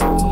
Oh.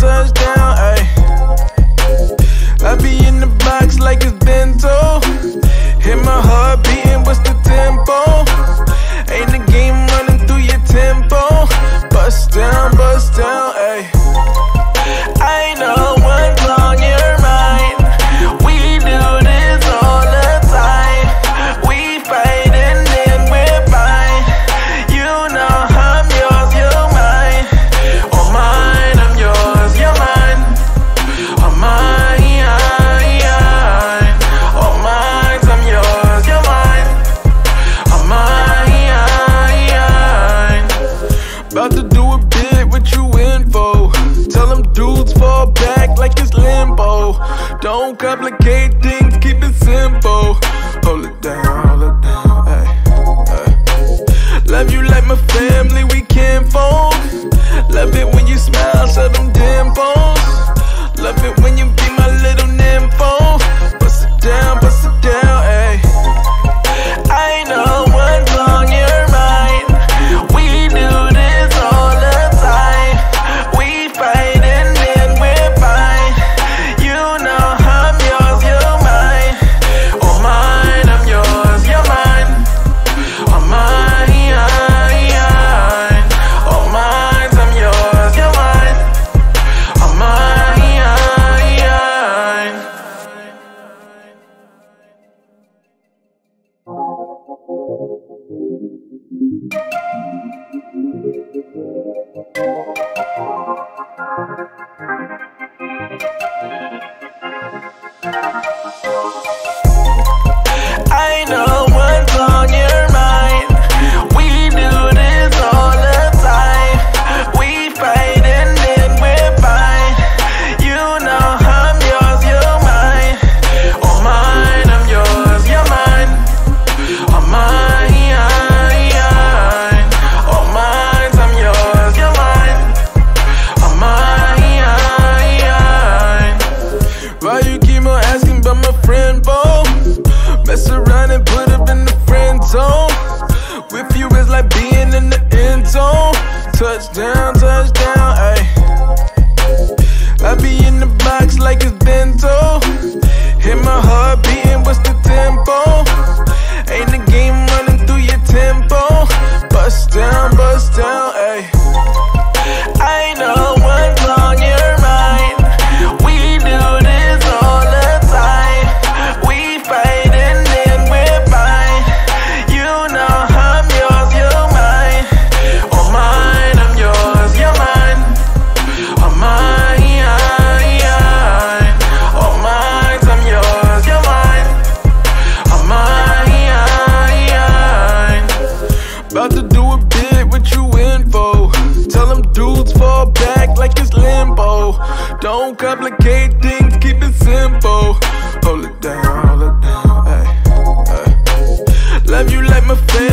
touchdown, ayy. I be in the box like it's bento. Hit my heart beating, what's the tempo? don't complicate things. Don't complicate things, keep it simple. Hold it down, hold it down. Ay, ay. Love you like my face.